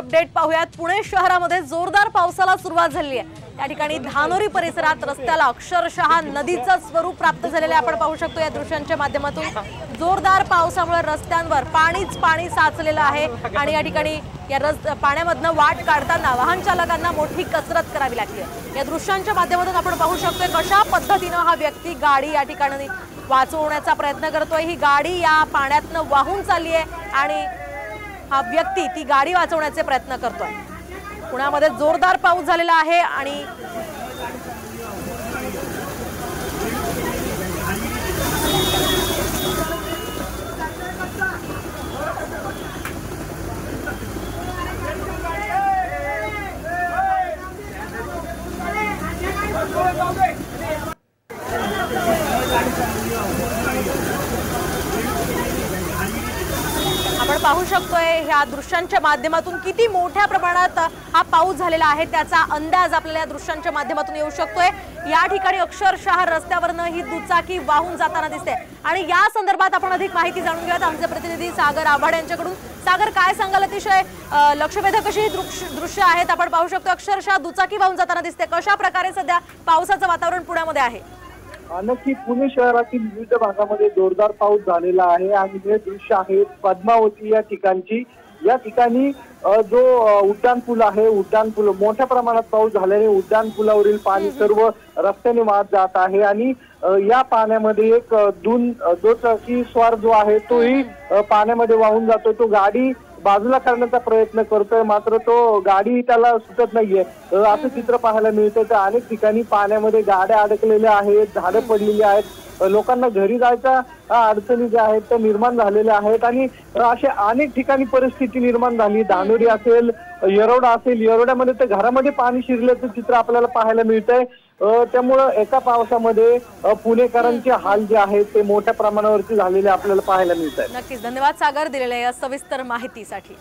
Update पाहूयात. पुणे शहरामध्ये जोरदार पावसाला सुरुवात झाली आहे. त्या ठिकाणी धानोरी परिसरात रस्त्याला अक्षरशः नदीचं स्वरूप प्राप्त झालेलं आहे. आपण पाहू शकतो या दृश्यांच्या माध्यमातून. जोरदार पावसामुळे रस्त्यांवर पाणीच पाणी साचलेलं आहे. आणि या ठिकाणी या रस पाण्यामधनं वाट काढताना वाहन चालकांना मोठी कसरत करावी लागते या दृश्यांच्या माध्यमातून आपण पाहू शकतोय कशा पद्धतीनं हा व्यक्ती गाडी या ठिकाणी वाचवण्याचा प्रयत्न करतोय. ही गाडी या पाण्यातनं वाहून चालली आहे. आणि हा व्यक्ती ती गाडी वाचवण्याचे प्रयत्न करतोय. पुण्यामध्ये जोरदार पाऊस झालेला आहे आणि पाहू शकतोय ह्या दृश्यांच्या माध्यमातून किती मोठ्या प्रमाणात हा पाऊस झालेला आहे त्याचा अंदाज आपल्याला या दृश्यांच्या माध्यमातून येऊ शकतोय. या ठिकाणी अक्षरशः रस्त्यावरनं ही दुचाकी वाहून जाताना दिसते. आणि या संदर्भात आपण अधिक माहिती जाणून घेऊयात. आमचे प्रतिनिधी सागर आव्हाड यांच्याकडून. सागर काय सांगाल? अतिशय लक्षवेधक अशी ही दृश्य आहेत. आपण पाहू शकतो अक्षरशः दुचाकी वाहून जाताना दिसते. कशा प्रकारे सध्या पावसाचं वातावरण पुण्यामध्ये आहे? नक्की पुणे शहरातील विविध भागामध्ये जोरदार पाऊस झालेला आहे आणि हे दृश्य आहे पद्मावती या ठिकाणची. या ठिकाणी जो उड्डाण पूल आहे उड्डाण पूल मोठ्या प्रमाणात पाऊस झाल्याने उड्डाण पुलावरील पाणी सर्व रस्त्याने वाहत जात आहे आणि या पाण्यामध्ये एक दून अ, दुचाकी स्वार जो आहे तोही पाण्यामध्ये वाहून जातो तो गाडी बाजूला करण्याचा प्रयत्न करतोय मात्र तो गाडी त्याला सुटत नाहीये. असं चित्र पाहायला मिळतंय. तर अनेक ठिकाणी पाण्यामध्ये गाड्या अडकलेल्या आहेत झाडं पडलेली आहेत. लोकांना घरी जायच्या अ, अडचणी ज्या आहेत त्या निर्माण झालेल्या आहेत आणि अशा अनेक ठिकाणी परिस्थिती निर्माण झाली. धानोरी असेल येरोडा असेल येरोड्यामध्ये तर घरामध्ये पाणी शिरल्याचं चित्र आपल्याला पाहायला मिळतंय. त्यामुळं एका पावसामध्ये पुणेकरांचे हाल जे आहेत ते मोठ्या प्रमाणावरती झालेले आपल्याला पाहायला मिळत आहेत नक्कीच. धन्यवाद सागर दिलेल्या या सविस्तर माहितीसाठी.